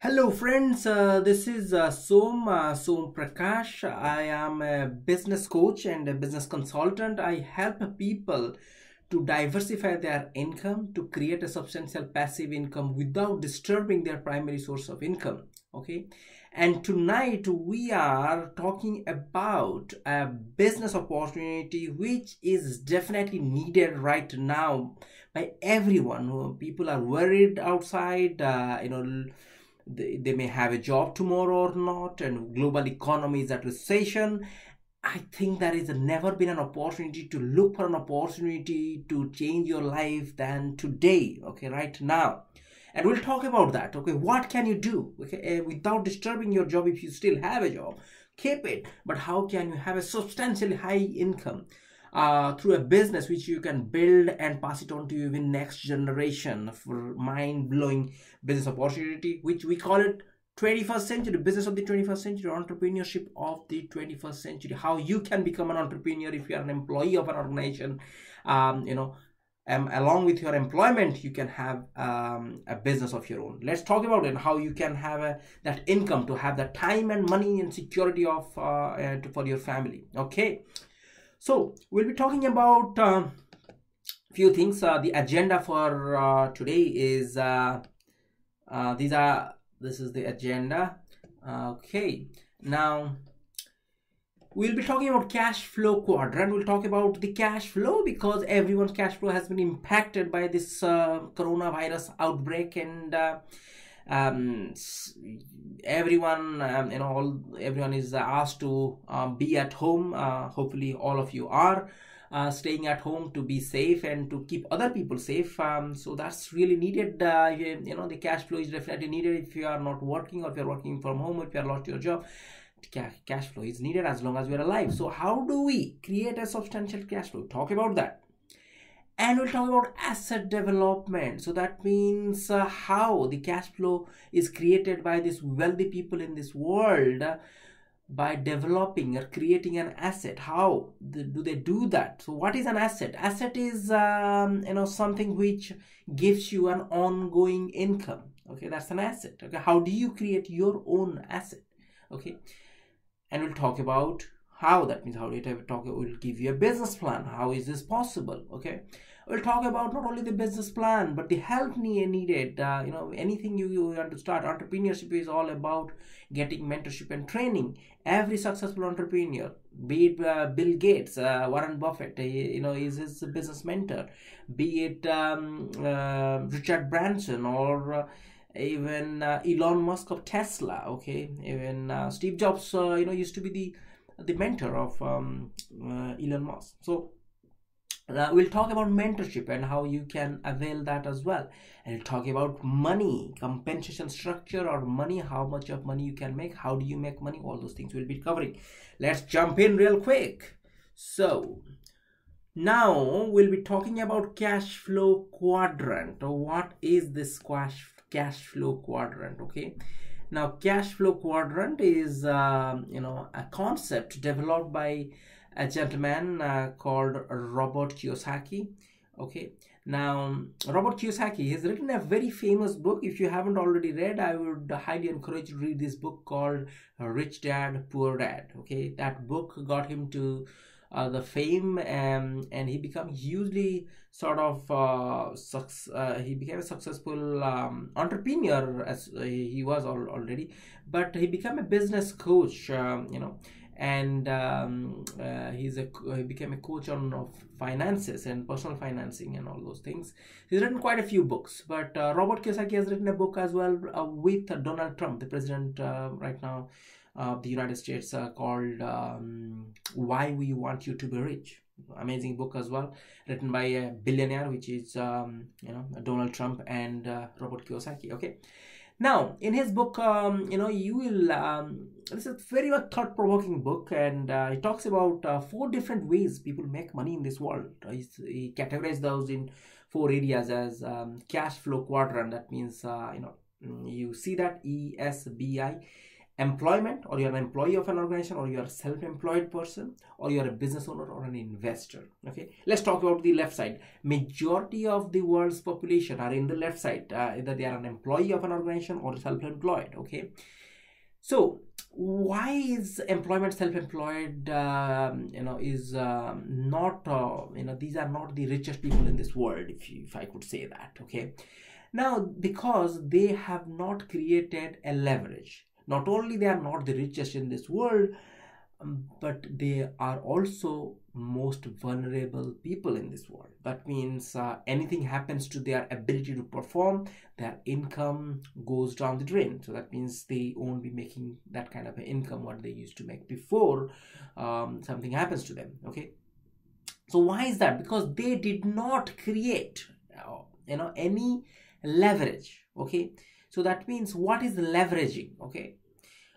Hello friends, uh, this is uh, Som, uh, Som Prakash. I am a business coach and a business consultant. I help people to diversify their income to create a substantial passive income without disturbing their primary source of income. Okay, and tonight we are talking about a business opportunity which is definitely needed right now by everyone. People are worried outside, uh, you know they, they may have a job tomorrow or not and global economy is at recession. I think there is never been an opportunity to look for an opportunity to change your life than today okay right now. And we'll talk about that okay? What can you do okay? Uh, without disturbing your job if you still have a job keep it. But how can you have a substantially high income uh, through a business which you can build and pass it on to even next generation for mind-blowing business opportunity which we call it 21st century business of the 21st century entrepreneurship of the 21st century. How you can become an entrepreneur if you are an employee of an organization um, you know um, along with your employment you can have um, a business of your own. Let's talk about it how you can have a, that income to have the time and money and security of uh, uh, to, for your family. Okay so we'll be talking about a uh, few things. Uh, the agenda for uh, today is uh, uh, these are this is the agenda. okay, now we'll be talking about cash flow quadrant. We'll talk about the cash flow because everyone's cash flow has been impacted by this uh, coronavirus outbreak and um, everyone um, you know all everyone is asked to um, be at home. Uh, hopefully all of you are uh, staying at home to be safe and to keep other people safe. Um, so that's really needed uh, you, know the cash flow is definitely needed. If you are not working or if you're working from home or if you are lost your job cash flow is needed as long as we're alive. So how do we create a substantial cash flow? Talk about that and we'll talk about asset development. So that means uh, how the cash flow is created by these wealthy people in this world by developing or creating an asset. How do they do that? So what is an asset? Asset is um, you know something which gives you an ongoing income. Okay that's an asset. Okay how do you create your own asset? Okay and we'll talk about how. That means how do you talk will give you a business plan. How is this possible? Okay we'll talk about not only the business plan but the help needed uh, you know anything you, you want to start. Entrepreneurship is all about getting mentorship and training. Every successful entrepreneur be it uh, bill gates uh, warren buffett uh, you know is his business mentor. Be it um, uh, richard branson or uh, even elon musk of tesla okay? Even steve jobs you know used to be the the mentor of um, uh, Elon Musk. So uh, we'll talk about mentorship and how you can avail that as well. And we'll talk about money, compensation structure or money, how much of money you can make, how do you make money, all those things we'll be covering. Let's jump in real quick. So now we'll be talking about cash flow quadrant. What is this cash cash flow quadrant? Okay now, cash flow quadrant is, uh, you know, a concept developed by a gentleman uh, called Robert Kiyosaki. Okay. Now, Robert Kiyosaki has written a very famous book. If you haven't already read, I would highly encourage you to read this book called Rich Dad, Poor Dad. Okay. That book got him to uh, the fame um, and he became hugely sort of uh, uh, he became a successful um, entrepreneur as he was al- already but he became a business coach um, you know and um, uh, he's a he became a coach on of finances and personal financing and all those things he's written quite a few books but uh, robert kiyosaki has written a book as well uh, with donald trump the president right now of the United States uh, called um, Why We Want You to Be Rich. Amazing book as well, written by a billionaire, which is um, you know Donald Trump and uh, Robert Kiyosaki. Okay, now in his book, um, you know you will um, this is a very much thought provoking book, and uh, he talks about uh, four different ways people make money in this world. He's, he categorized those in four areas as um, cash flow quadrant. That means uh, you know you see that E S B I employment or you're an employee of an organization or you're a self-employed person or you're a business owner or an investor okay? Let's talk about the left side. Majority of the world's population are in the left side. Uh, either they are an employee of an organization or self-employed okay? So why is employment self-employed um, you know is um, not uh, you know these are not the richest people in this world if you, if i could say that okay? Now because they have not created a leverage not only they are not the richest in this world um, but they are also most vulnerable people in this world. That means uh, anything happens to their ability to perform their income goes down the drain. So that means they won't be making that kind of income what they used to make before um, something happens to them okay? So why is that? Because they did not create uh, you know any leverage okay so that means what is leveraging? Okay.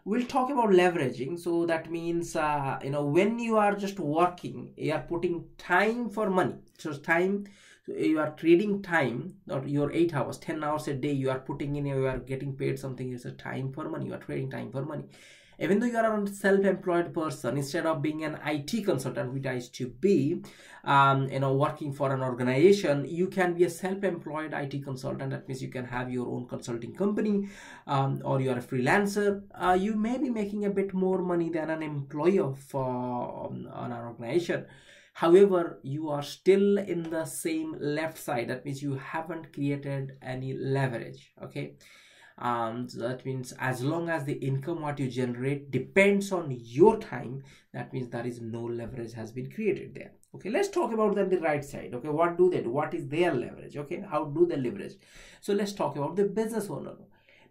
We'll talk about leveraging. So that means uh, you know when you are just working you are putting time for money. So time so you are trading time or your eight hours 10 hours a day you are putting in you are getting paid something is a time for money. You are trading time for money even though you are a self-employed person instead of being an it consultant which i used to be um, you know working for an organization you can be a self-employed it consultant. That means you can have your own consulting company um, or you are a freelancer. Uh, you may be making a bit more money than an employee of uh, an organization. However you are still in the same left side. That means you haven't created any leverage okay um, that means as long as the income what you generate depends on your time that means there is no leverage has been created there. Okay let's talk about then the right side. Okay what do they do? What is their leverage? Okay how do they leverage? So let's talk about the business owner.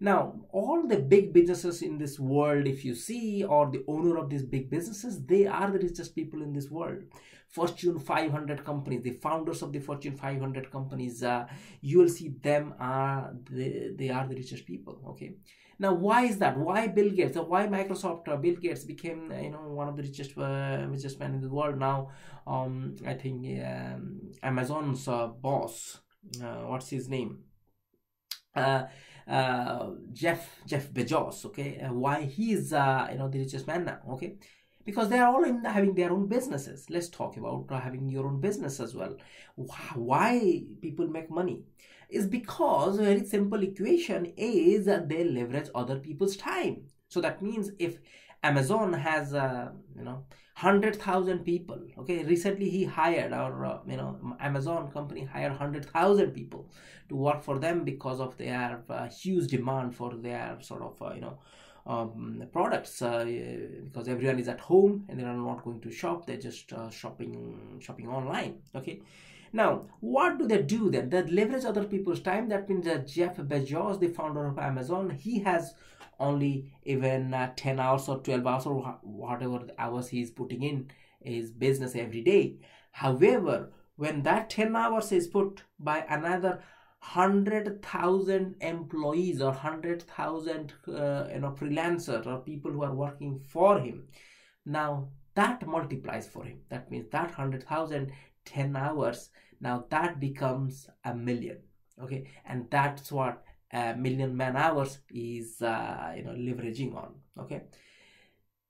Now all the big businesses in this world if you see or the owner of these big businesses they are the richest people in this world fortune 500 companies the founders of the fortune 500 companies uh, you will see them are the, they are the richest people okay? Now why is that? Why bill gates? Or why microsoft uh, bill gates became uh, you know one of the richest uh, richest men in the world? Now um i think um, amazon's uh, boss uh, what's his name? Uh, uh, Jeff Jeff Bezos, okay, uh, why he's uh, you know the richest man now, okay, because they are all in having their own businesses. Let's talk about having your own business as well. Why people make money is because very simple equation is that they leverage other people's time. So that means if Amazon has uh, you know 100,000 people okay recently he hired our uh, you know Amazon company hired 100,000 people to work for them because of their uh, huge demand for their sort of uh, you know um, products uh, because everyone is at home and they are not going to shop they're just uh, shopping shopping online okay? Now what do they do then? They leverage other people's time. That means that jeff bezos the founder of amazon he has only even uh, 10 hours or 12 hours or whatever hours he's putting in his business every day. However when that 10 hours is put by another 100,000 employees or 100,000 uh, you know freelancers or people who are working for him. Now that multiplies for him. That means that 100,000 10 hours now that becomes a million okay? And that's what a million man hours is uh, you know leveraging on okay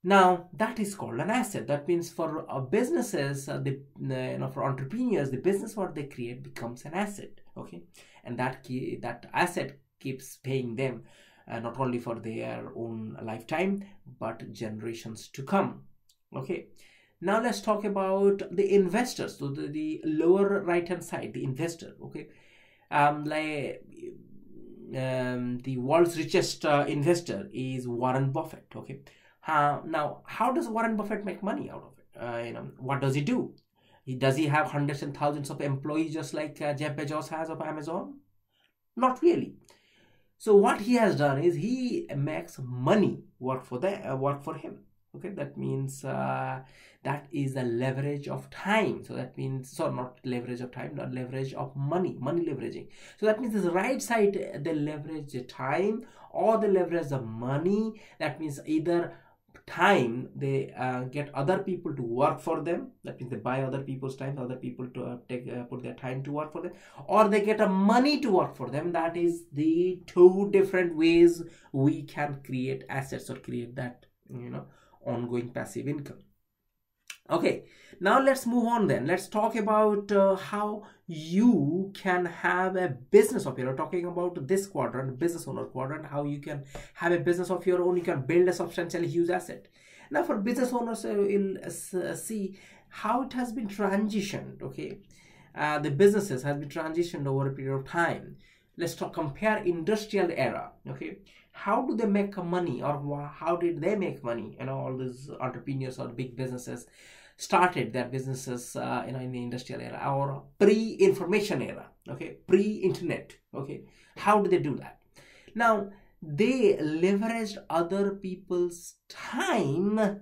now that is called an asset. That means for uh, businesses uh, the you know for entrepreneurs the business what they create becomes an asset okay? And that key, that asset keeps paying them uh, not only for their own lifetime but generations to come okay? Now let's talk about the investors. So the, the lower right hand side the investor okay? Um like um, the world's richest uh, investor is warren buffett okay uh, now how does warren buffett make money out of it? Uh, you know what does he do? He, does he have hundreds and thousands of employees just like uh, jeff bezos has of amazon? Not really. So what he has done is he makes money work for the uh, work for him. Okay that means uh, that is the leverage of time. So that means so not leverage of time not leverage of money money leveraging. So that means the right side they leverage the time or they leverage the money. That means either time they uh, get other people to work for them. That means they buy other people's time other people to uh, take uh, put their time to work for them. Or they get a money to work for them. That is the two different ways we can create assets or create that you know ongoing passive income. Okay now let's move on then. Let's talk about uh, how you can have a business of your own. Talking about this quadrant business owner quadrant how you can have a business of your own. You can build a substantially huge asset. Now for business owners uh, we'll uh, see how it has been transitioned okay? Uh, the businesses has been transitioned over a period of time. Let's talk compare industrial era okay? How do they make money or how did they make money? You know all these entrepreneurs or big businesses started their businesses uh, you know in the industrial era or pre-information era okay? Pre-internet okay? How do they do that? Now they leveraged other people's time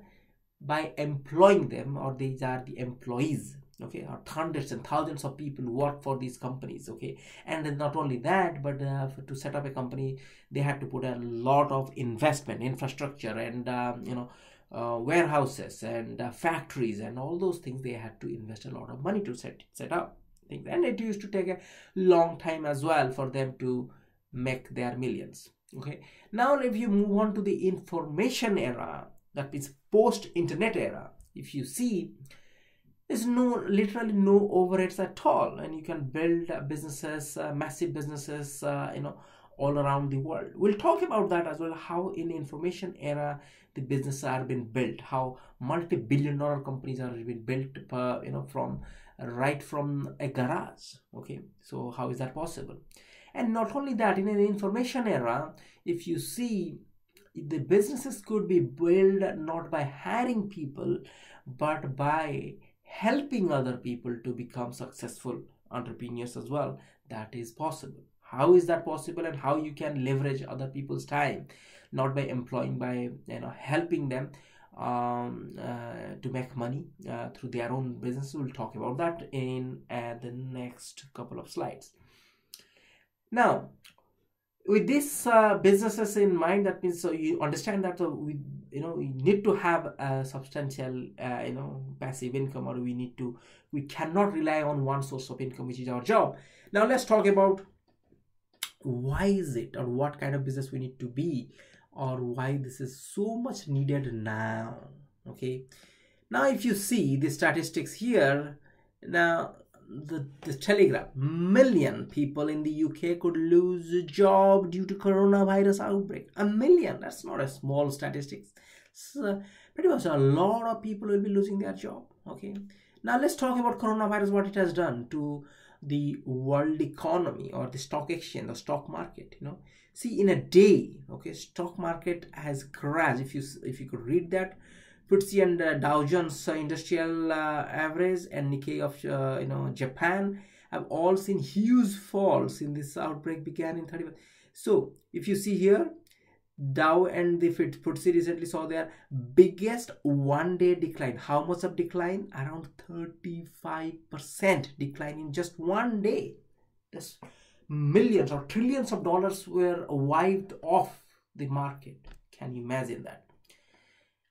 by employing them or these are the employees okay? Or hundreds and thousands of people work for these companies okay? And not only that but uh, to set up a company they had to put a lot of investment infrastructure and um, you know uh, warehouses and uh, factories and all those things they had to invest a lot of money to set set up things. And it used to take a long time as well for them to make their millions. Okay? Now if you move on to the information era that means post internet era if you see there's no literally no overheads at all. And you can build uh, businesses uh, massive businesses uh, you know all around the world. We'll talk about that as well how in the information era the businesses are being built how multi-billion dollar companies are being built uh, you know from right from a garage okay? So how is that possible? And not only that in an information era if you see the businesses could be built not by hiring people but by helping other people to become successful entrepreneurs as well. That is possible how is that possible and how you can leverage other people's time? Not by employing by you know helping them um, uh, to make money uh, through their own business. We'll talk about that in uh, the next couple of slides. Now with these uh, businesses in mind that means so you understand that we you know we need to have a substantial uh, you know passive income or we need to we cannot rely on one source of income which is our job. Now let's talk about why is it or what kind of business we need to be or why this is so much needed now okay? Now if you see the statistics here now the, the telegraph million people in the uk could lose a job due to coronavirus outbreak. A million that's not a small statistics so pretty much a lot of people will be losing their job okay? Now let's talk about coronavirus what it has done to the world economy or the stock exchange the stock market you know see in a day okay stock market has crashed if you if you could read that FTSE and uh, Dow Jones uh, Industrial uh, Average and Nikkei of uh, you know Japan have all seen huge falls in this outbreak began in 31. So if you see here, Dow and the FTSE recently saw their biggest one-day decline. How much of decline? Around 35% decline in just one day. That's millions or trillions of dollars were wiped off the market. Can you imagine that?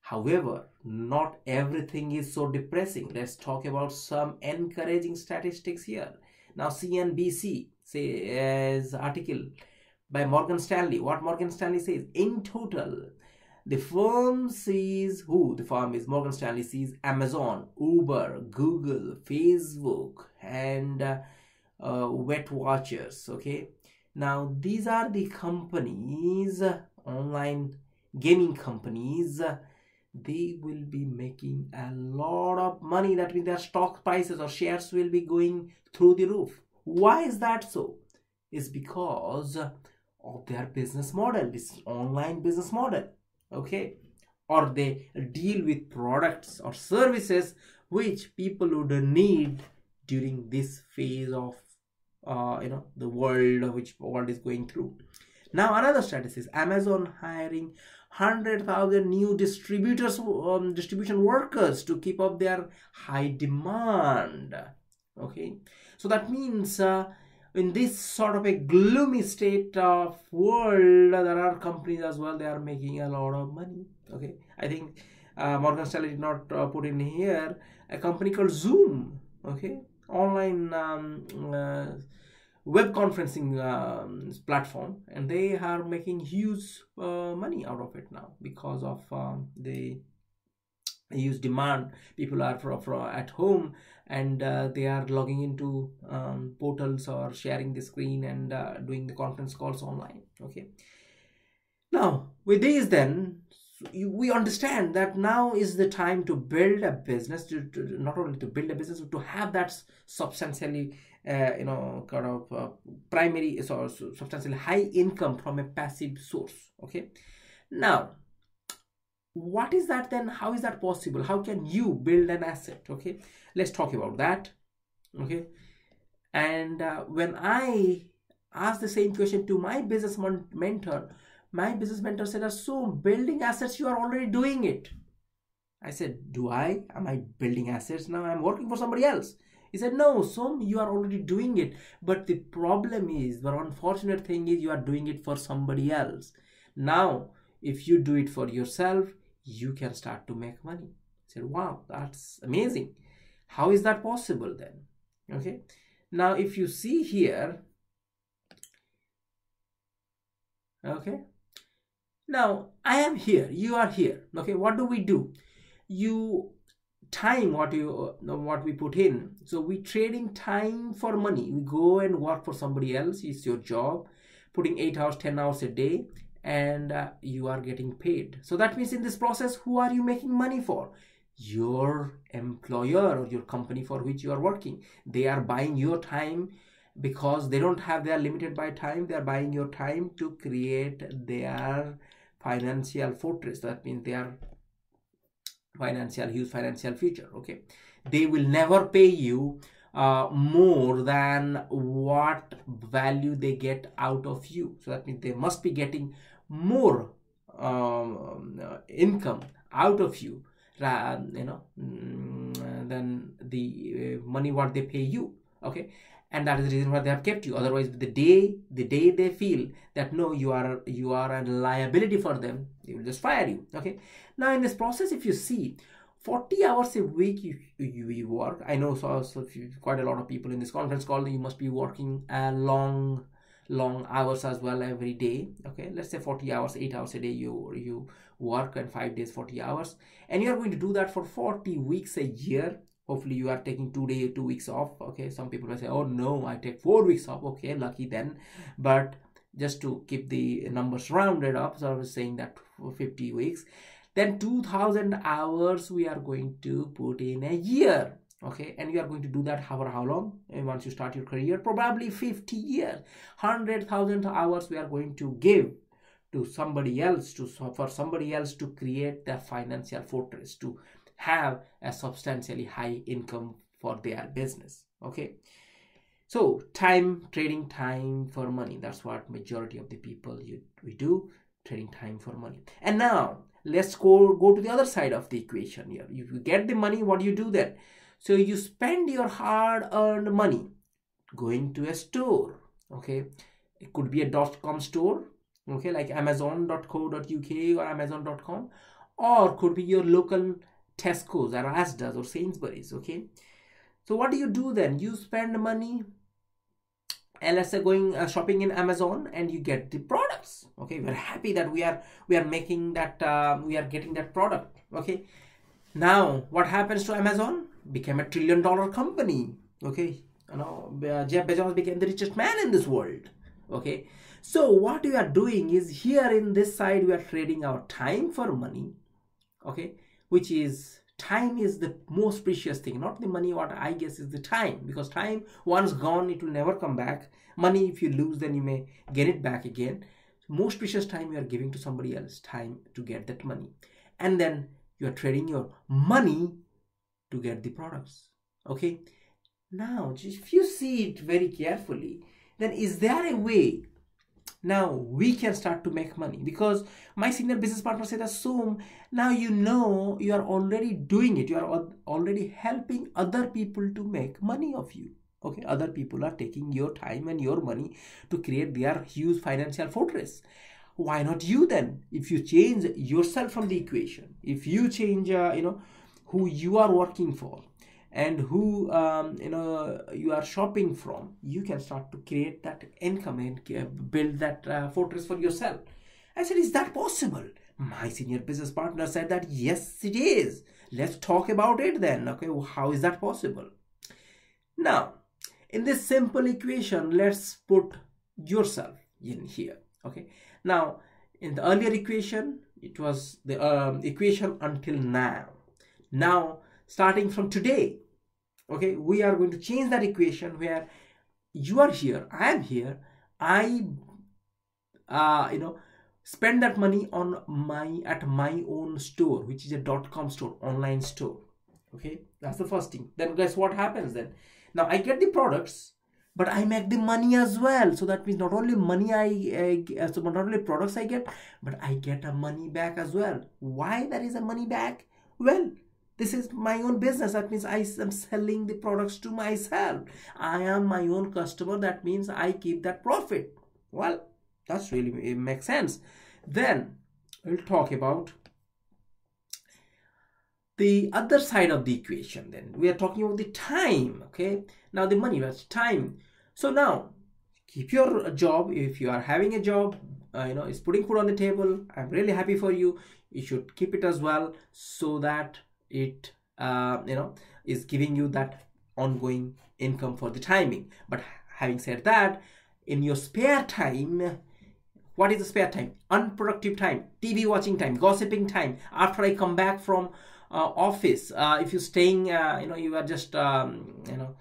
However, not everything is so depressing. Let's talk about some encouraging statistics here. Now, CNBC says article by Morgan Stanley. What Morgan Stanley says in total, the firm sees who the firm is Morgan Stanley sees Amazon, Uber, Google, Facebook, and uh, uh, Weight Watchers. Okay, now these are the companies, online gaming companies they will be making a lot of money that means their stock prices or shares will be going through the roof why is that so is because of their business model. This online business model okay? Or they deal with products or services which people would need during this phase of uh, you know the world which world is going through. Now another status is amazon hiring 100,000 new distributors, um, distribution workers to keep up their high demand. Okay, so that means uh, in this sort of a gloomy state of world there are companies as well they are making a lot of money okay? I think uh, morgan stanley did not uh, put in here a company called zoom okay? Online um, uh, web conferencing um, platform and they are making huge uh, money out of it now because of um, the huge demand. People are from, for at home and uh, they are logging into um, portals or sharing the screen and uh, doing the conference calls online. Okay. Now with these then we understand that now is the time to build a business to, to not only to build a business but to have that substantially uh, you know kind of uh, primary so substantially high income from a passive source. Okay. Now what is that then? How is that possible? How can you build an asset? Okay let's talk about that. Okay and uh, when i asked the same question to my business mentor my business mentor said so building assets you are already doing it. I said do i? Am i building assets now? I'm working for somebody else. He said no some you are already doing it. But the problem is the unfortunate thing is you are doing it for somebody else. Now if you do it for yourself you can start to make money. I said wow that's amazing. How is that possible then? Okay. Now if you see here okay. Now i am here. You are here. Okay what do we do? You time what you what we put in. So we trading time for money. We go and work for somebody else. It's your job. Putting 8 hours 10 hours a day and uh, you are getting paid. So that means in this process who are you making money for? Your employer or your company for which you are working. They are buying your time because they don't have they are limited by time. They are buying your time to create their financial fortress. That means they are financial huge financial future okay? They will never pay you uh, more than what value they get out of you. So that means they must be getting more um, uh, income out of you you know mm, than the uh, money what they pay you okay? And that is the reason why they have kept you. Otherwise the day the day they feel that no you are you are a liability for them they will just fire you okay? Now in this process if you see 40 hours a week you, you, you work. I know so, so quite a lot of people in this conference call you must be working a long long hours as well every day. Okay let's say 40 hours 8 hours a day you you work and 5 days 40 hours. And you are going to do that for 40 weeks a year. Hopefully you are taking two day two weeks off. Okay some people may say oh no i take four weeks off. Okay lucky then. But just to keep the numbers rounded up so i was saying that for 50 weeks then 2000 hours we are going to put in a year okay? And you are going to do that for how long? And once you start your career probably 50 years. 100000 hours we are going to give to somebody else to for somebody else to create the financial fortress to have a substantially high income for their business okay? So time trading time for money. That's what majority of the people you, we do trading time for money. And now let's go go to the other side of the equation here if you get the money what do you do then so you spend your hard earned money going to a store okay it could be a dot com store okay like amazon.co.uk or amazon.com or could be your local Tesco's or Asda's or Sainsbury's. Okay. So what do you do then? You spend money and let's say going uh, shopping in amazon and you get the products. Okay we're happy that we are we are making that uh, we are getting that product. Okay. Now what happens to amazon? Became a trillion dollar company. Okay. You know uh, jeff bezos became the richest man in this world. Okay. So what we are doing is here in this side we are trading our time for money. Okay. Which is time is the most precious thing not the money what i guess is the time because time once gone it will never come back. Money if you lose then you may get it back again. Most precious time you are giving to somebody else time to get that money. And then you are trading your money to get the products okay? Now if you see it very carefully then is there a way now we can start to make money because my senior business partner said assume now you know you are already doing it. You are already helping other people to make money of you. Okay other people are taking your time and your money to create their huge financial fortress. Why not you then? If you change yourself from the equation if you change uh, you know who you are working for and who um, you know you are shopping from you can start to create that income and build that uh, fortress for yourself. I said is that possible? My senior business partner said that yes it is. Let's talk about it then. Okay how is that possible? Now in this simple equation let's put yourself in here. Okay now in the earlier equation it was the um, equation until now. Now starting from today. Okay we are going to change that equation where you are here i am here i uh, you know spend that money on my at my own store which is a dot com store online store. Okay that's the first thing. Then guess what happens then? Now i get the products but i make the money as well. So that means not only money i, I so not only products i get but i get a money back as well. Why there is a money back? Well this is my own business. That means i am selling the products to myself. I am my own customer. That means i keep that profit. Well that's really makes sense. Then we'll talk about the other side of the equation then. We are talking about the time okay? Now the money was time. So now keep your job. If you are having a job uh, you know it's putting food on the table. I'm really happy for you. You should keep it as well so that it uh, you know is giving you that ongoing income for the timing. But having said that in your spare time what is the spare time? Unproductive time tv watching time gossiping time. After i come back from uh, office uh, if you're staying uh, you know you are just um, you know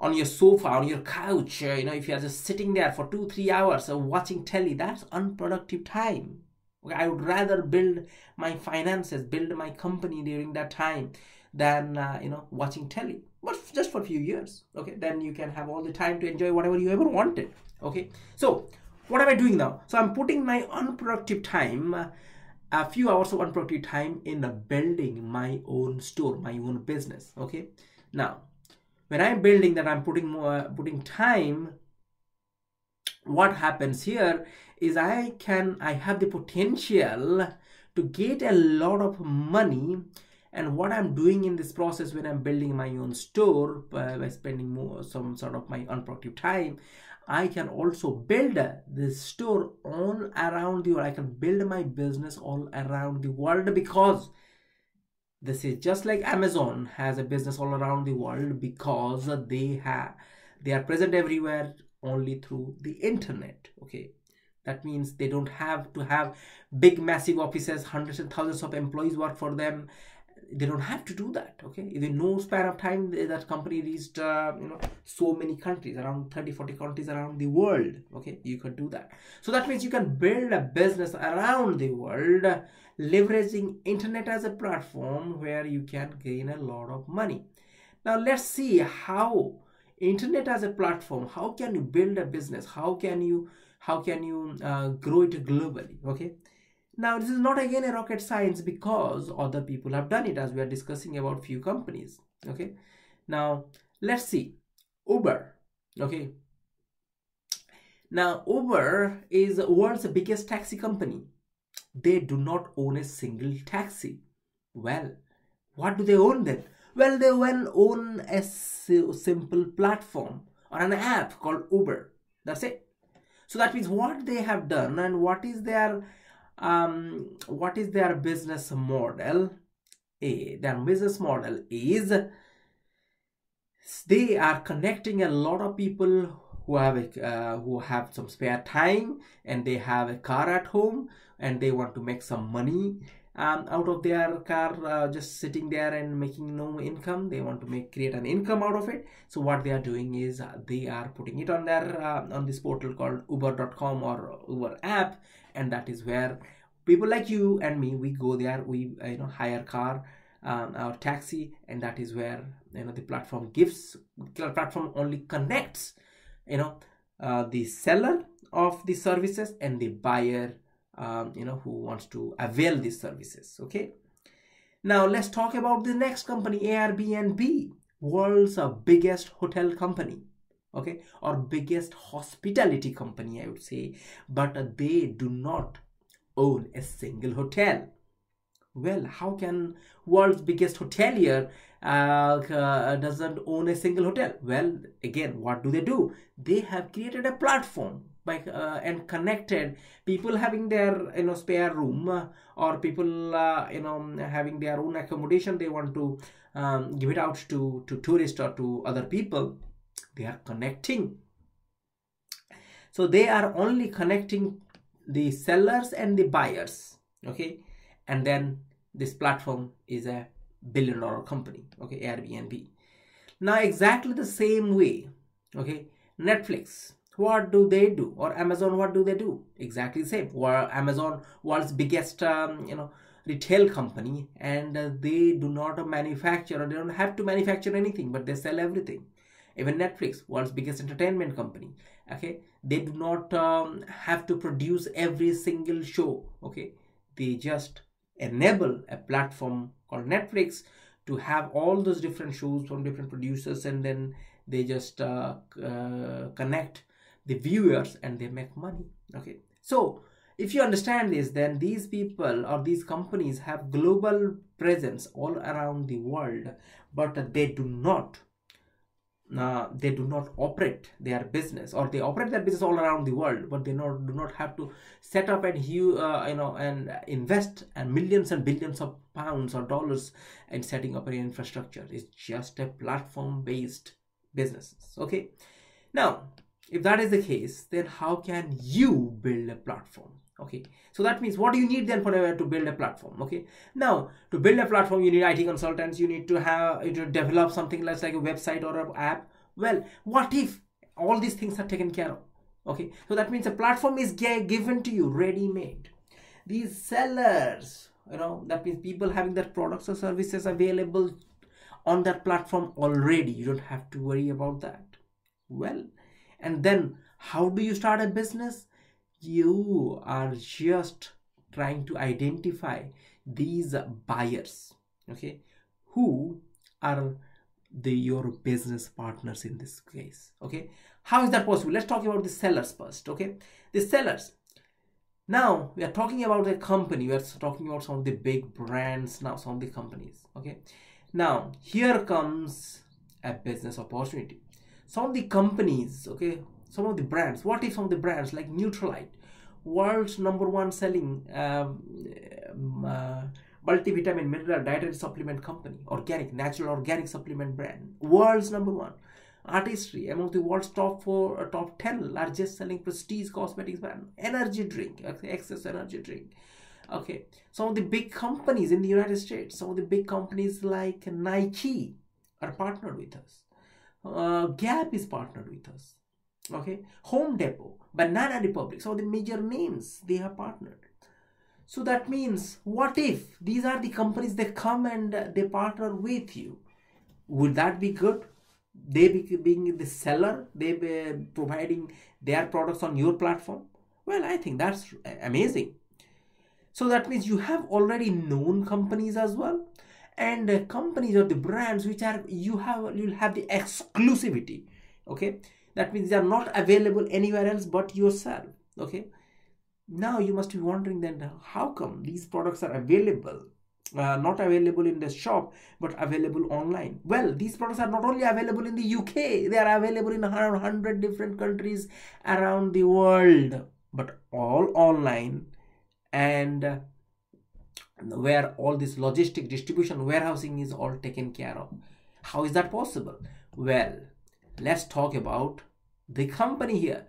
on your sofa on your couch uh, you know if you are just sitting there for two three hours uh, watching telly that's unproductive time okay i would rather build my finances build my company during that time than uh, you know watching telly. But just for a few years okay? Then you can have all the time to enjoy whatever you ever wanted okay? So what am i doing now? So i'm putting my unproductive time a few hours of unproductive time in building my own store my own business okay? Now when i'm building that i'm putting more putting time what happens here is i can i have the potential to get a lot of money and what i'm doing in this process when i'm building my own store uh, by spending more some sort of my unproductive time I can also build this store all around the world. I can build my business all around the world because this is just like Amazon has a business all around the world because they have they are present everywhere only through the internet. Okay. That means they don't have to have big massive offices, hundreds and thousands of employees work for them. They don't have to do that okay? In no span of time that company reached uh, you know so many countries around 30 40 countries around the world okay? You could do that. So that means you can build a business around the world leveraging internet as a platform where you can gain a lot of money. Now let's see how internet as a platform how can you build a business? How can you how can you uh, grow it globally okay now, this is not again a rocket science because other people have done it as we are discussing about few companies. Okay. Now, let's see. Uber. Okay. Now, Uber is world's biggest taxi company. They do not own a single taxi. Well, what do they own then? Well, they will own a simple platform or an app called Uber. That's it. So that means what they have done and what is their um, what is their business model? A their business model is they are connecting a lot of people who have a, uh, who have some spare time and they have a car at home and they want to make some money um, out of their car uh, just sitting there and making no income they want to make create an income out of it. So what they are doing is uh, they are putting it on their uh, on this portal called uber.com or uber app. And that is where people like you and me we go there we uh, you know hire car um, our taxi. And that is where you know the platform gives the platform only connects you know uh, the seller of the services and the buyer um, you know who wants to avail these services okay? Now let's talk about the next company airbnb world's uh, biggest hotel company okay? Or biggest hospitality company i would say. But uh, they do not own a single hotel. Well how can world's biggest hotelier uh, uh, doesn't own a single hotel? Well again what do they do? They have created a platform by uh, and connected. People having their you know spare room uh, or people uh, you know having their own accommodation they want to um, give it out to to tourists or to other people they are connecting. So they are only connecting the sellers and the buyers okay? And then this platform is a billion dollar company okay? Airbnb. Now exactly the same way okay? Netflix what do they do? Or amazon what do they do? Exactly the same. Or amazon world's biggest um, you know retail company and uh, they do not manufacture or they don't have to manufacture anything but they sell everything. Even netflix world's biggest entertainment company okay? They do not um, have to produce every single show okay? They just enable a platform called netflix to have all those different shows from different producers and then they just uh, uh, connect the viewers and they make money. Okay. So if you understand this then these people or these companies have global presence all around the world but they do not uh, they do not operate their business or they operate their business all around the world but they not do not have to set up and you uh, you know and invest and millions and billions of pounds or dollars in setting up an infrastructure. It's just a platform based businesses okay. Now if that is the case then how can you build a platform? Okay. So that means what do you need then for uh, to build a platform? Okay. Now to build a platform you need it consultants you need to have you to develop something less like a website or an app. Well what if all these things are taken care of? Okay. So that means a platform is given to you ready made these sellers you know that means people having their products or services available on that platform already you don't have to worry about that. Well and then how do you start a business? You are just trying to identify these buyers okay who are the your business partners in this case okay? How is that possible? Let's talk about the sellers first okay? The sellers. Now we are talking about a company. We are talking about some of the big brands now some of the companies okay? Now here comes a business opportunity some of the companies okay some of the brands what if some of the brands like Nutrilite world's number one selling um, uh, multivitamin mineral dietary supplement company organic natural organic supplement brand world's number one. Artistry among the world's top four uh, top 10 largest selling prestige cosmetics brand energy drink XS energy drink. Okay some of the big companies in the united states some of the big companies like nike are partnered with us uh, gap is partnered with us okay? Home depot banana republic so the major names they have partnered. So that means what if these are the companies they come and they partner with you? Would that be good? They be, being the seller they be providing their products on your platform? Well i think that's amazing. So that means you have already known companies as well and uh, companies or the brands which are you have you'll have the exclusivity okay? That means they are not available anywhere else but yourself okay? Now you must be wondering then how come these products are available uh, not available in the shop but available online? Well these products are not only available in the uk they are available in 100 different countries around the world but all online and where all this logistic distribution warehousing is all taken care of. How is that possible? Well let's talk about the company here.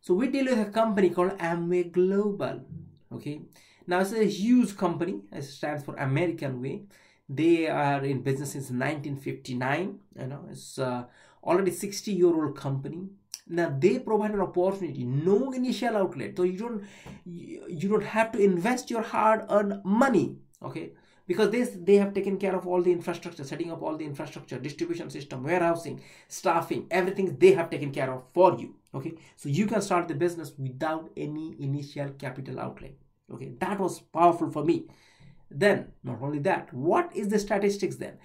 So we deal with a company called amway global okay? Now it's a huge company. It stands for american way. They are in business since 1959 you know? It's uh, already 60 year old company now they provide an opportunity. No initial outlet. So you don't you, don't have to invest your hard earned money okay? Because this they have taken care of all the infrastructure setting up all the infrastructure distribution system warehousing staffing everything they have taken care of for you okay? So you can start the business without any initial capital outlay okay? That was powerful for me. Then not only that what is the statistics then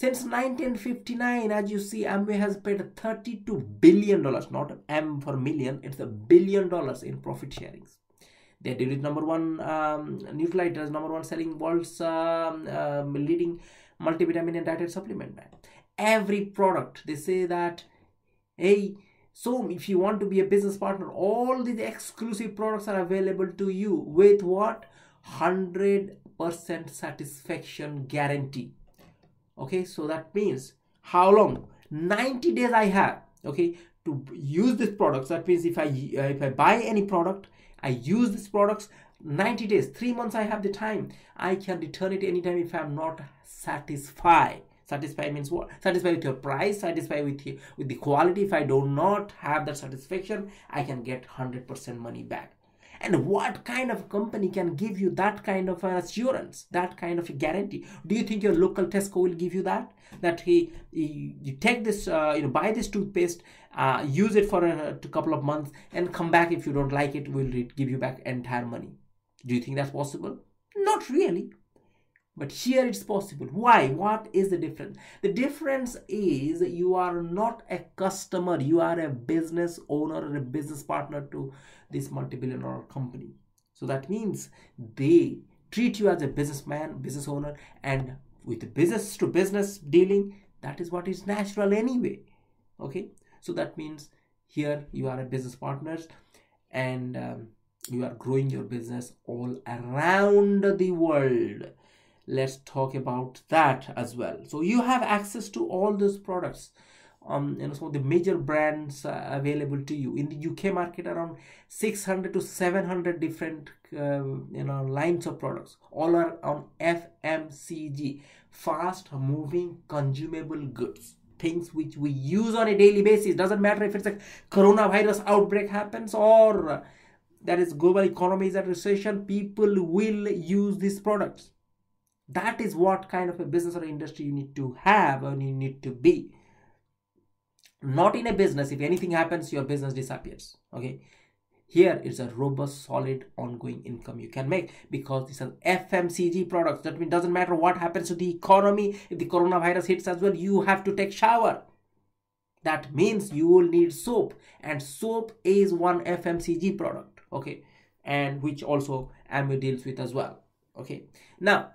since 1959 as you see amway has paid 32 billion dollars not m for million it's a billion dollars in profit sharings they did it number one um, number one selling world's um, um, leading multivitamin and dietary supplement brand every product they say that hey so if you want to be a business partner all these exclusive products are available to you. With what? 100% satisfaction guarantee okay so that means how long? 90 days i have okay to use this product. So that means if i uh, if i buy any product i use this products 90 days three months i have the time. I can return it anytime if i'm not satisfied. Satisfied means what? Satisfied with your price satisfied with you with the quality. If i do not have that satisfaction i can get 100% money back and what kind of company can give you that kind of assurance that kind of a guarantee? Do you think your local tesco will give you that? That he, he you take this uh, you know buy this toothpaste uh, use it for a, a, couple of months and come back. If you don't like it we'll give you back entire money? Do you think that's possible? Not really but here it's possible. Why? What is the difference? The difference is you are not a customer you are a business owner or a business partner to this multi-billion dollar company. So that means they treat you as a businessman business owner and with business to business dealing that is what is natural anyway. Okay? So that means here you are a business partners and um, you are growing your business all around the world let's talk about that as well. So you have access to all those products. Um you know some of the major brands uh, available to you. In the uk market around 600 to 700 different uh, you know lines of products. All are on fmcg fast moving consumable goods. Things which we use on a daily basis. Doesn't matter if it's a coronavirus outbreak happens or that is global economy is at recession people will use these products that is what kind of a business or industry you need to have and you need to be. Not in a business. If anything happens your business disappears. Okay? Here is a robust solid ongoing income you can make because these are fmcg products. That means doesn't matter what happens to the economy. If the coronavirus hits as well you have to take shower. That means you will need soap. And soap is one fmcg product. Okay? And which also amway deals with as well. Okay? Now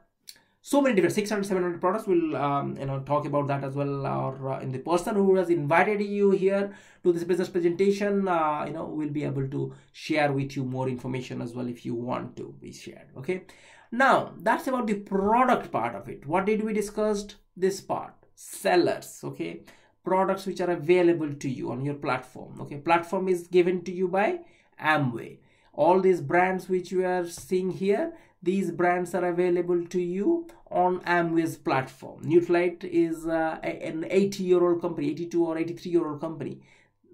so many different 600 700 products we'll um, you know talk about that as well or uh, in the person who has invited you here to this business presentation uh, you know we'll be able to share with you more information as well if you want to be shared okay? Now that's about the product part of it. What did we discussed this part. Sellers okay? Products which are available to you on your platform okay? Platform is given to you by amway. All these brands which you are seeing here these brands are available to you on Amway's platform. Nutrilite is uh, an 80 year old company, 82 or 83 year old company.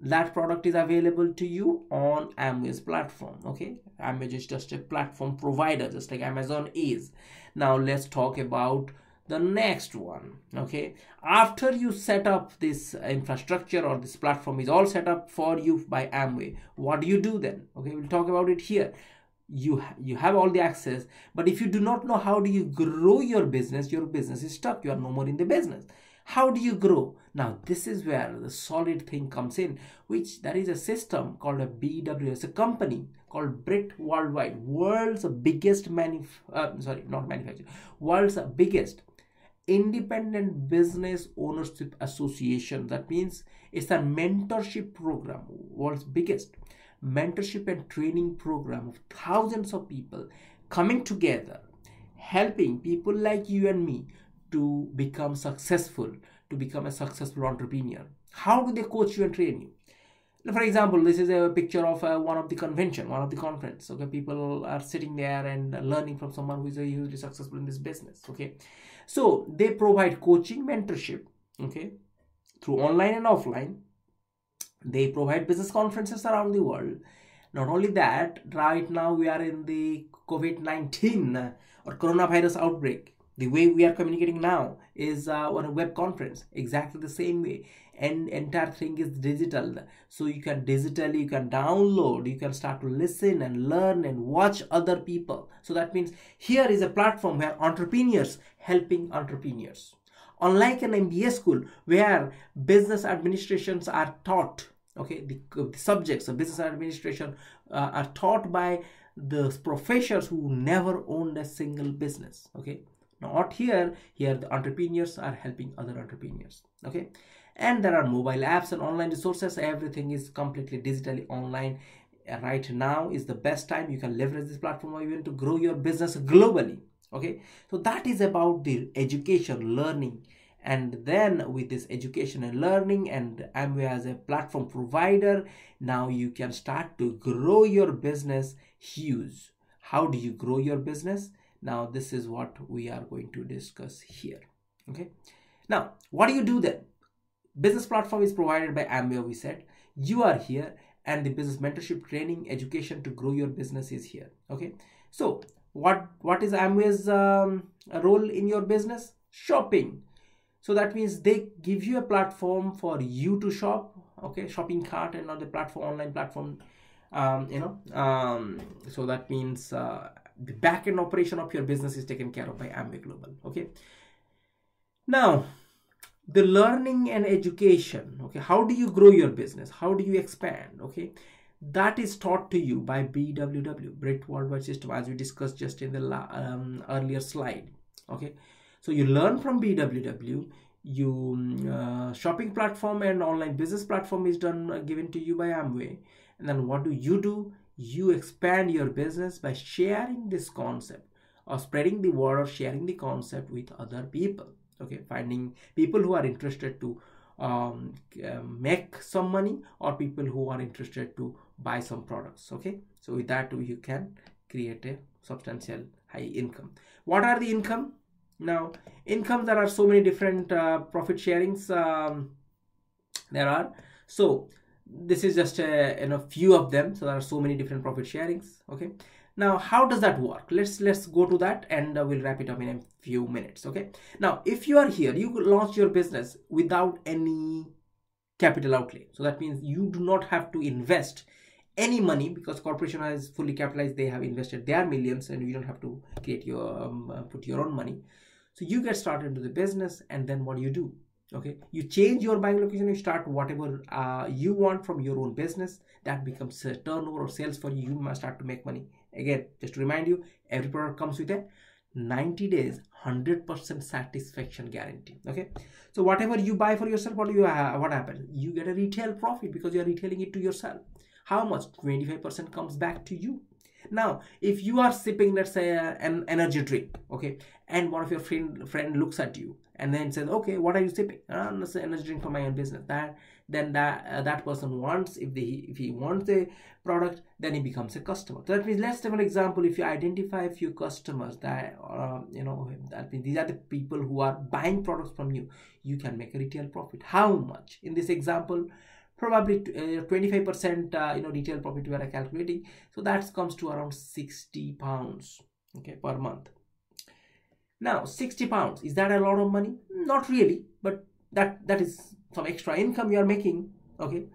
That product is available to you on Amway's platform. Okay, Amway is just a platform provider, just like Amazon is. Now let's talk about the next one okay after you set up this infrastructure or this platform is all set up for you by amway what do you do then okay we'll talk about it here you you have all the access but if you do not know how do you grow your business your business is stuck. You are no more in the business. How do you grow? Now this is where the solid thing comes in which there is a system called a bws a company called Britt worldwide world's biggest manuf uh, sorry not manufacturer world's biggest independent business ownership association. That means it's a mentorship program world's biggest mentorship and training program of thousands of people coming together, helping people like you and me to become successful, to become a successful entrepreneur. How do they coach you and train you? For example, this is a picture of uh, one of the convention, one of the conference. Okay, people are sitting there and learning from someone who is hugely successful in this business. Okay, so they provide coaching, mentorship. Okay, through online and offline they provide business conferences around the world. Not only that, right now we are in the COVID 19 or coronavirus outbreak. The way we are communicating now is uh, on a web conference, exactly the same way. And entire thing is digital. So you can digitally, you can download, you can start to listen and learn and watch other people. So that means here is a platform where entrepreneurs helping entrepreneurs unlike an mba school where business administrations are taught okay the, the subjects of business administration uh, are taught by the professors who never owned a single business. Okay not here. Here the entrepreneurs are helping other entrepreneurs. Okay and there are mobile apps and online resources. Everything is completely digitally online. Right now is the best time. You can leverage this platform or even to grow your business globally. Okay so that is about the education learning and then with this education and learning and amway as a platform provider now you can start to grow your business huge. How do you grow your business? Now this is what we are going to discuss here okay? Now what do you do then? Business platform is provided by amway we said. You are here and the business mentorship training education to grow your business is here okay? So what what is amway's um, role in your business? Shopping so that means they give you a platform for you to shop okay? Shopping cart and on the platform online platform um, you know um, so that means uh, the back end operation of your business is taken care of by amway global okay? Now the learning and education okay? How do you grow your business? How do you expand okay? That is taught to you by bww Britt worldwide system as we discussed just in the um, earlier slide okay so you learn from bww you mm, uh, shopping platform and online business platform is done uh, given to you by amway. And then what do you do? You expand your business by sharing this concept or spreading the word or sharing the concept with other people okay? Finding people who are interested to um, uh, make some money or people who are interested to buy some products okay? So with that you can create a substantial high income. What are the income now income there are so many different uh, profit sharings um, there are. So this is just a you know few of them. So there are so many different profit sharings. Okay. Now how does that work? Let's let's go to that and uh, we'll wrap it up in a few minutes. Okay. Now if you are here you launch your business without any capital outlay. So that means you do not have to invest any money because corporation is fully capitalized. They have invested their millions and you don't have to create your um, uh, put your own money so you get started into the business and then what do you do? Okay you change your buying location you start whatever uh, you want from your own business. That becomes a turnover or sales for you. You must start to make money. Again just to remind you every product comes with a 90 days 100% satisfaction guarantee. Okay so whatever you buy for yourself what do you have, what happens? You get a retail profit because you are retailing it to yourself. How much? 25% comes back to you now if you are sipping let's say uh, an energy drink okay and one of your friend friend looks at you and then says okay what are you sipping? Uh, let's energy drink for my own business. That then that uh, that person wants if they if he wants a product then he becomes a customer. So that means let's take an example if you identify a few customers that uh, you know that means these are the people who are buying products from you you can make a retail profit. How much? In this example probably 25% uh, uh, you know retail profit we are calculating. So that comes to around 60 pounds okay per month. Now 60 pounds is that a lot of money? Not really but that that is some extra income you are making okay?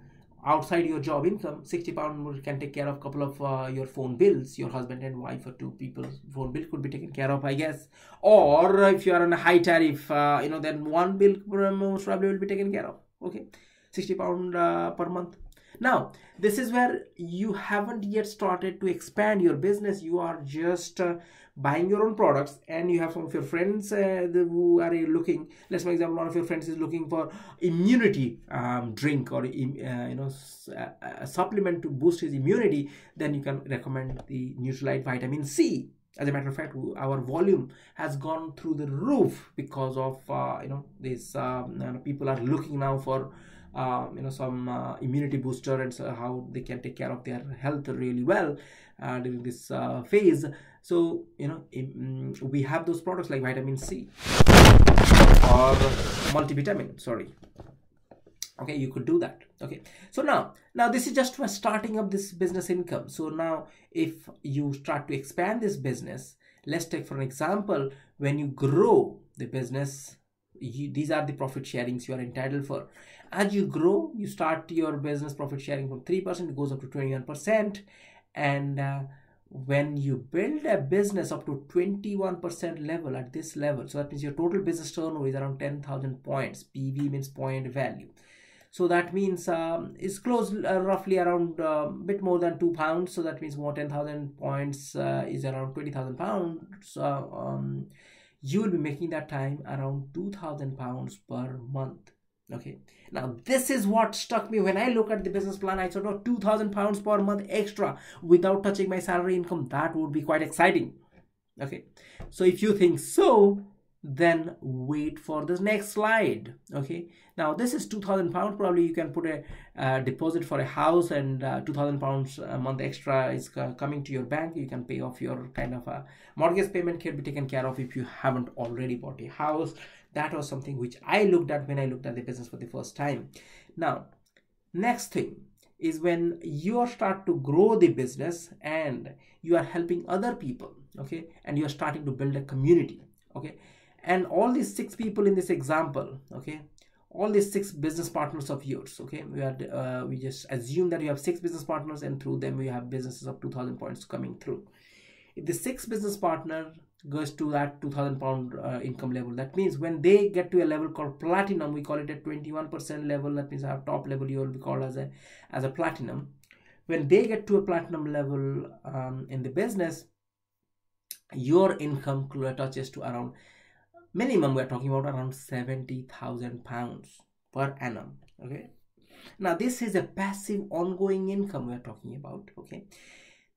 Outside your job income 60 pound can take care of a couple of uh, your phone bills. Your husband and wife or two people's phone bill could be taken care of i guess. Or if you are on a high tariff uh, you know then one bill most probably will be taken care of okay 60 pound uh, per month. Now this is where you haven't yet started to expand your business. You are just uh, buying your own products and you have some of your friends uh, who are looking let's for example one of your friends is looking for immunity um, drink or uh, you know a supplement to boost his immunity then you can recommend the Nutrilite vitamin C. As a matter of fact our volume has gone through the roof because of uh, you know these um, people are looking now for uh, you know some uh, immunity booster and so how they can take care of their health really well uh, during this uh, phase. So you know um, we have those products like vitamin c or multivitamin sorry. Okay you could do that. Okay. So now now this is just for starting up this business income. So now if you start to expand this business let's take for an example when you grow the business you, these are the profit sharings you are entitled for as you grow you start your business profit sharing from 3% it goes up to 21% and uh, when you build a business up to 21% level at this level so that means your total business turnover is around 10000 points pv means point value. So that means um, it's close uh, roughly around a uh, bit more than two pounds so that means more 10000 points uh, is around 20000 pounds. Um, you will be making that time around 2000 pounds per month okay. Now this is what struck me. When i look at the business plan i thought oh 2000 pounds per month extra without touching my salary income. That would be quite exciting. Okay. So if you think so then wait for this next slide. Okay. Now this is 2000 pounds. Probably you can put a uh, deposit for a house and uh, 2000 pounds a month extra is uh, coming to your bank. You can pay off your kind of a mortgage payment. Can be taken care of if you haven't already bought a house that was something which i looked at when i looked at the business for the first time. Now next thing is when you start to grow the business and you are helping other people okay and you are starting to build a community okay? And all these six people in this example okay all these six business partners of yours okay? We are uh, we just assume that you have six business partners and through them we have businesses of 2000 points coming through. If the six business partner goes to that 2000 pound uh, income level. That means when they get to a level called platinum we call it a 21% level. That means our top level you will be called as a as a platinum. When they get to a platinum level um, in the business your income touches to around minimum we're talking about around 70,000 pounds per annum okay? Now this is a passive ongoing income we're talking about okay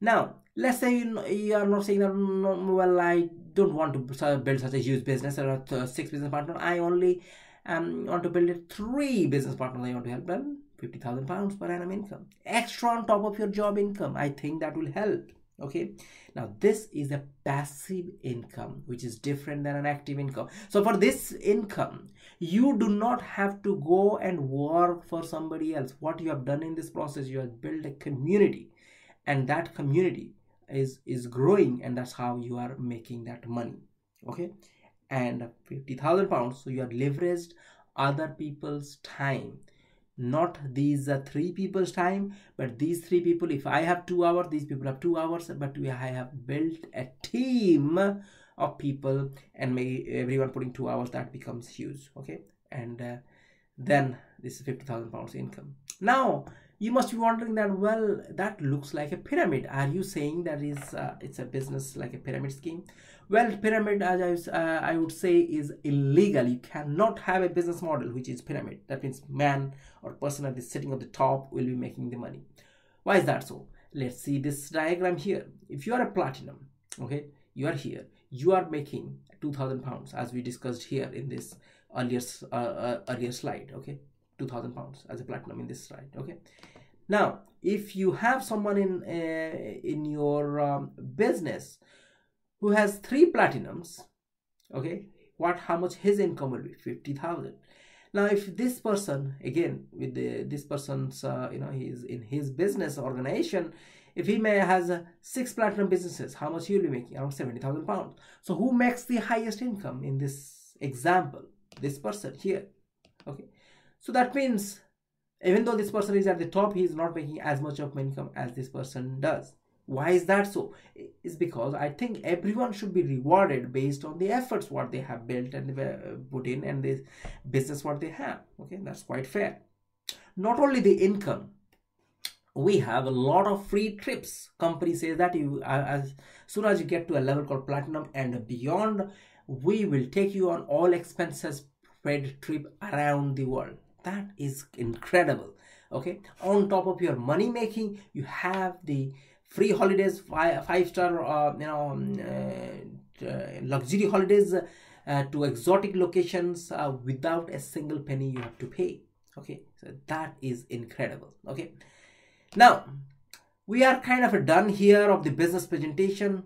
now let's say you, you are not saying that well i don't want to build such a huge business or six business partners i only um, want to build three business partners. I want to help them 50,000 pounds per annum income. Extra on top of your job income. I think that will help. Okay? Now this is a passive income which is different than an active income. So for this income you do not have to go and work for somebody else. What you have done in this process you have built a community and that community is is growing and that's how you are making that money okay? And 50000 pounds so you have leveraged other people's time. Not these uh, three people's time but these three people if i have two hours these people have two hours but we i have built a team of people and may everyone putting two hours that becomes huge okay? And uh, then this is 50000 pounds income. Now you must be wondering that well that looks like a pyramid. Are you saying that is uh, it's a business like a pyramid scheme? Well pyramid as I, uh, I would say is illegal. You cannot have a business model which is pyramid. That means man or person at the sitting at the top will be making the money. Why is that so? Let's see this diagram here. If you are a platinum okay you are here you are making 2000 pounds as we discussed here in this earlier uh, uh, earlier slide okay 2000 pounds as a platinum in this slide okay? Now if you have someone in uh, in your um, business who has three platinums okay what how much his income will be? 50000 now if this person again with the this person's uh, you know he's in his business organization if he may has uh, six platinum businesses how much he will be making? Around 70000 pounds. So who makes the highest income in this example? This person here okay so that means even though this person is at the top he is not making as much of income as this person does. Why is that so? It's because i think everyone should be rewarded based on the efforts what they have built and uh, put in and the business what they have. Okay that's quite fair. Not only the income we have a lot of free trips. Company says that you uh, as soon as you get to a level called platinum and beyond we will take you on all expenses paid trip around the world that is incredible okay? On top of your money making you have the free holidays five, five star uh, you know um, uh, uh, luxury holidays uh, to exotic locations uh, without a single penny you have to pay okay? So that is incredible okay? Now we are kind of done here of the business presentation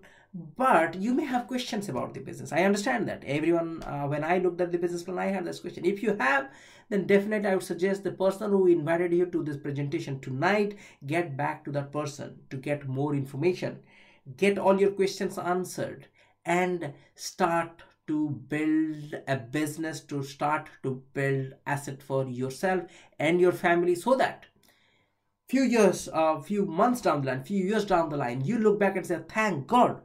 but you may have questions about the business. I understand that everyone uh, when i looked at the business plan i had this question. If you have then definitely i would suggest the person who invited you to this presentation tonight get back to that person to get more information. Get all your questions answered and start to build a business to start to build asset for yourself and your family so that few years a uh, few months down the line few years down the line you look back and say thank god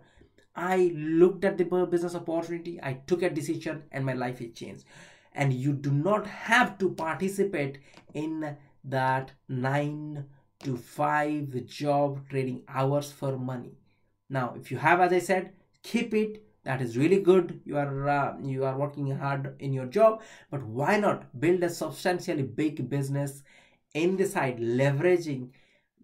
i looked at the business opportunity i took a decision and my life is changed and you do not have to participate in that 9 to 5 job trading hours for money. Now if you have as i said keep it. That is really good. You are uh, you are working hard in your job but why not build a substantially big business in the side leveraging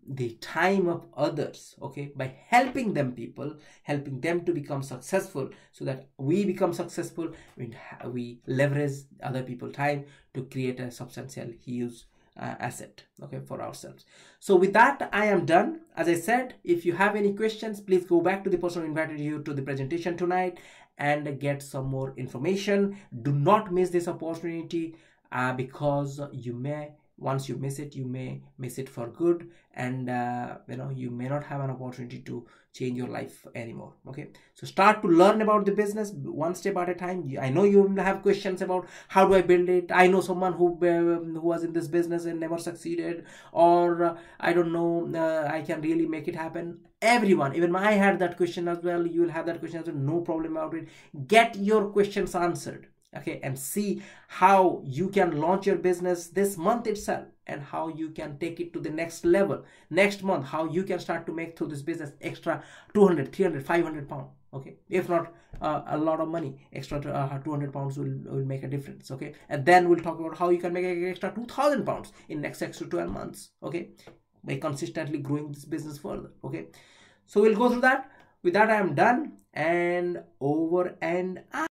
the time of others okay by helping them people helping them to become successful so that we become successful we, we leverage other people time to create a substantial huge uh, asset okay for ourselves. So with that i am done. As i said if you have any questions please go back to the person who invited you to the presentation tonight and get some more information. Do not miss this opportunity uh, because you may once you miss it you may miss it for good and uh, you know you may not have an opportunity to change your life anymore okay? So start to learn about the business one step at a time. I know you have questions about how do i build it? I know someone who uh, who was in this business and never succeeded or uh, i don't know uh, i can really make it happen. Everyone even i had that question as well. You will have that question as well. No problem about it. Get your questions answered okay and see how you can launch your business this month itself and how you can take it to the next level. Next month how you can start to make through this business extra 200 300 500 pound okay? If not uh, a lot of money extra uh, 200 pounds will, will make a difference okay? And then we'll talk about how you can make an extra 2000 pounds in next 6 to 12 months okay? By consistently growing this business further okay? So we'll go through that. With that i am done and over and out